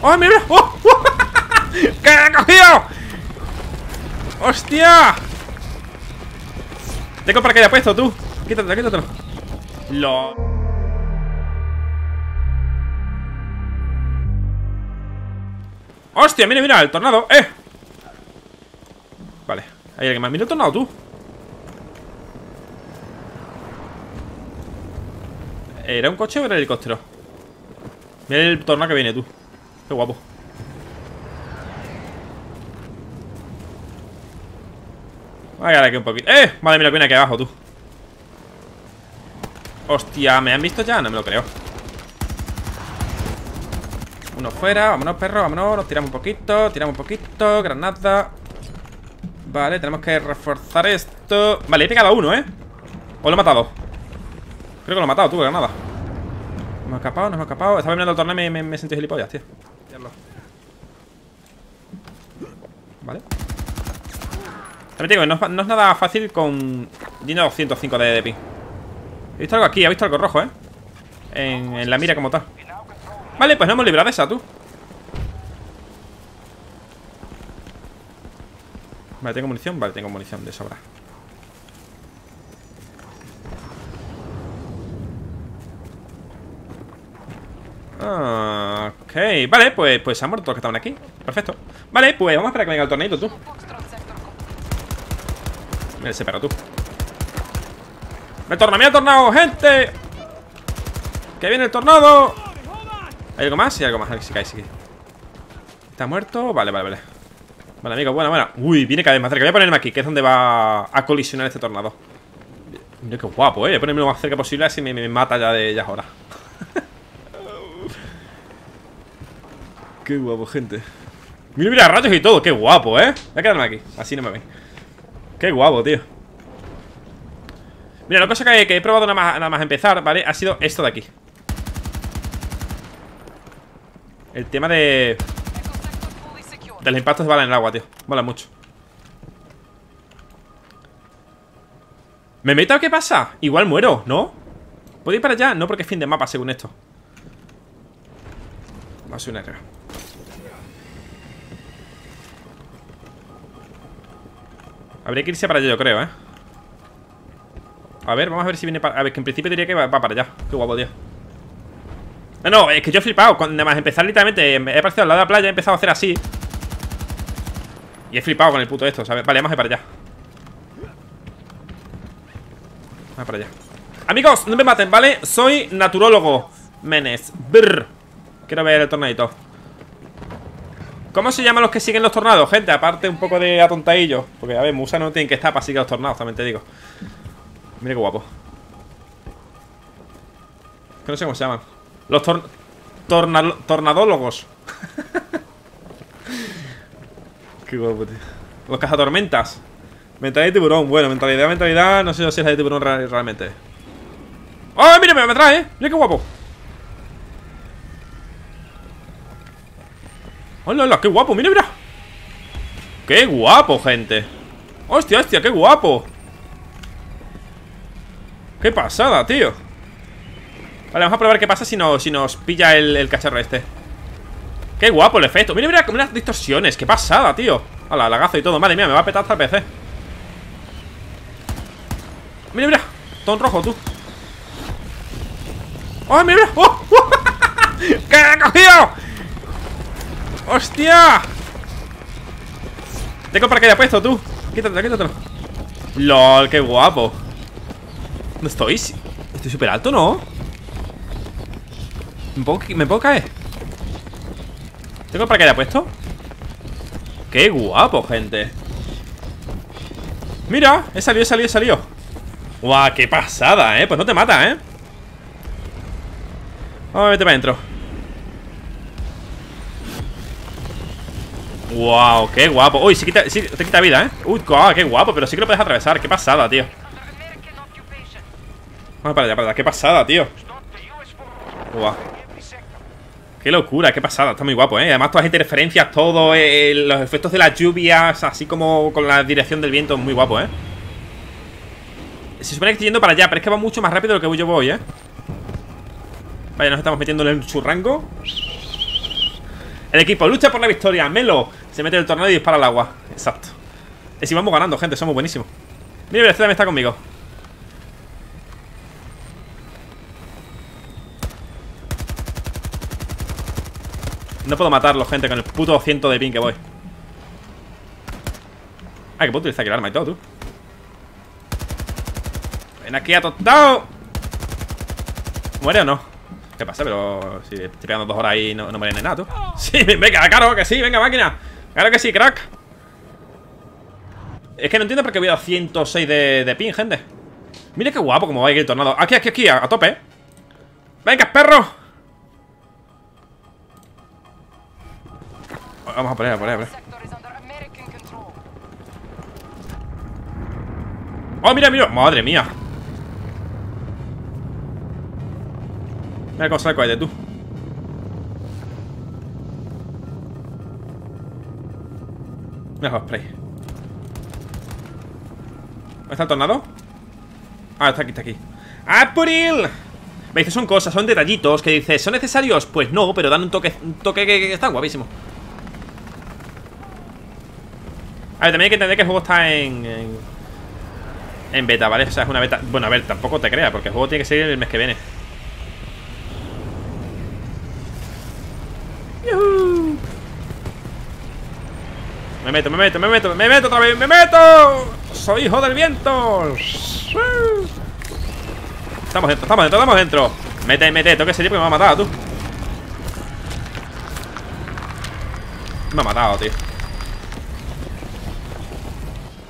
¡Oh, mira! ¡Oh! ¡Que he cogido! ¡Hostia! Tengo para que haya puesto, tú Quítatelo, quítatelo Lo... ¡Hostia! Mira, mira, el tornado ¡Eh! Vale, hay alguien más Mira el tornado, tú ¿Era un coche o era el helicóptero? Mira el tornado que viene, tú Qué guapo. Voy a aquí un poquito. ¡Eh! Madre mía, que viene aquí abajo, tú. Hostia, ¿me han visto ya? No me lo creo. Uno fuera, vámonos perro, vámonos. Nos tiramos un poquito, tiramos un poquito Granada. Vale, tenemos que reforzar esto. Vale, he pegado a uno, ¿eh? ¿O lo he matado? Creo que lo he matado, tú, granada. Nos hemos escapado, nos hemos escapado Estaba mirando el torneo y me, me, he sentido gilipollas, tío Vale. También digo, no, no es nada fácil con Dino 205 de, ping He visto algo aquí, he visto algo rojo, ¿eh? En, la mira como tal. Vale, pues no hemos librado de esa, tú. Vale, ¿tengo munición? Vale, tengo munición de sobra Ok, vale, pues, pues se han muerto los que estaban aquí. Perfecto. Vale, pues vamos a esperar que venga el torneo tú. Mira ese perro, tú. ¡Me torna, me ha tornado, gente! ¡Que viene el tornado! ¿Hay algo más? Sí, algo más, sí, cae, sí ¿Está muerto? Vale, vale, vale. Vale, amigo, buena, buena Uy, viene cada vez más cerca. Voy a ponerme aquí, que es donde va a colisionar este tornado. Mira qué guapo, eh. Voy a ponerme lo más cerca posible Así me, me mata ya de ya ahora Qué guapo, gente Mira, mira, rayos y todo Qué guapo, eh Voy a quedarme aquí Así no me ven Qué guapo, tío Mira, la cosa que, he probado nada más, nada empezar, ¿vale? Ha sido esto de aquí El tema de... De los impactos de bala en el agua, tío Mola mucho ¿Me meto? ¿Qué pasa? Igual muero, ¿no? ¿Puedo ir para allá? No, porque es fin de mapa, según esto Va a ser una arriba Habría que irse para allá, yo creo, ¿eh? A ver, vamos a ver si viene para... A ver, que en principio diría que va, para allá. Qué guapo, tío. No, no, es que yo he flipado. Cuando nada empezar literalmente He aparecido al lado de la playa He empezado a hacer así. Y he flipado con el puto esto, ¿sabes? Vale, vamos a ir para allá. Vamos para allá. Amigos, no me maten, ¿vale? Soy naturólogo. Menes. Brr. Quiero ver el tornadito ¿Cómo se llaman los que siguen los tornados, gente? Aparte un poco de atontadillo Porque, a ver, Musa no tiene que estar para seguir los tornados También te digo. Mira qué guapo. Que no sé cómo se llaman. Los tor tornadólogos. Qué guapo, tío. Los cazatormentas. Mentalidad de tiburón, bueno, mentalidad, mentalidad. No sé si es la de tiburón realmente. ¡Oh, mira, me trae, eh! Mira qué guapo ¡Hola, hola! ¡Qué guapo! ¡Mira, mira! ¡Qué guapo, gente! ¡Hostia, hostia! ¡Qué guapo! ¡Qué pasada, tío! Vale, vamos a probar qué pasa si, no, si nos pilla el, cacharro este ¡Qué guapo el efecto! Mira, mira, unas distorsiones ¡Qué pasada, tío! ¡Hala, lagazo y todo! Madre mía, me va a petar hasta el PC Mira, mira Todo en rojo, tú ¡Oh, mira, mira! ¡Oh! ¡Que he cogido! ¡Hostia! Tengo para que haya puesto, tú Quítatelo, quítatelo LOL, qué guapo ¿Dónde estoy? Estoy súper alto, ¿no? ¿Me puedo, ¿Me puedo caer? ¿Tengo para que haya puesto? ¡Qué guapo, gente! Mira, he salido, he salido, he salido ¡Guau! ¡Qué pasada, eh! Pues no te mata, eh Vamos a meter para adentro ¡Wow! ¡Qué guapo! Uy, sí, te quita vida, ¿eh? Uy, qué guapo, pero sí que lo puedes atravesar ¡Qué pasada, tío! Vamos para allá, para allá. Qué pasada, tío. Uah. Qué locura, qué pasada. Está muy guapo, ¿eh? Además, todas las interferencias, todo, eh, los efectos de las lluvias, así como con la dirección del viento, muy guapo, ¿eh? Se supone que estoy yendo para allá, pero es que va mucho más rápido de lo que yo voy, ¿eh? Vaya, nos estamos metiendo en su rango. El equipo lucha por la victoria. Melo se mete el tornado y dispara al agua. Exacto. Y si vamos ganando, gente, somos buenísimos. Mira, mira, este también está conmigo. No puedo matarlo, gente, con el puto ciento de ping que voy. Ah, que puedo utilizar aquí el arma y todo, tú. Ven aquí a tostado. ¿Muere o no? ¿Qué pasa? Pero si estoy pegando dos horas ahí no, no muere nada, tú. Sí, venga, claro que sí, venga, máquina. Claro que sí, crack. Es que no entiendo por qué voy a 106 de, de ping, gente. Mira qué guapo como va a ir el tornado. Aquí, aquí, aquí, a, tope. Venga, perro. Vamos a poner, a poner, a poner. ¡Oh, mira, mira! ¡Madre mía! Mira cómo sale el cohete, tú Mira spray ¿Dónde está el tornado? Ah, está aquí, está aquí ¡April! Me dice, son cosas, son detallitos que dices, ¿son necesarios? Pues no, pero dan un toque, un toque que, está guapísimo A ver, también hay que entender que el juego está en, en en beta, ¿vale? O sea, es una beta Bueno, a ver, tampoco te creas Porque el juego tiene que salir el mes que viene Me meto, me meto, me meto Me meto otra vez, me meto Soy hijo del viento Estamos dentro, estamos dentro, estamos dentro Mete, mete, tengo que salir porque me ha matado, tú Me ha matado, tío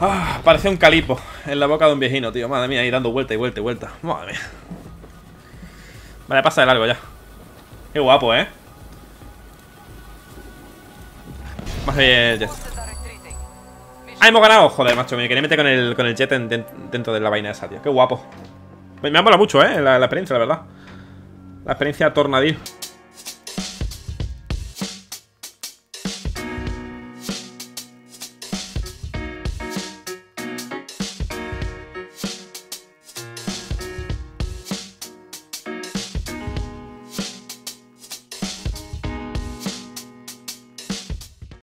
Ah, parece un calipo en la boca de un viejino, tío. Madre mía, ahí dando vuelta y vuelta y vuelta. Madre mía. Vale, pasa de largo ya. Qué guapo, ¿eh? Más bien, jet. Hemos ganado! Joder, macho, me quería meter con el, con el jet en- den- dentro de la vaina esa, tío. Qué guapo. Me, me ha molado mucho, ¿eh? La, la experiencia, la verdad. La experiencia tornadil.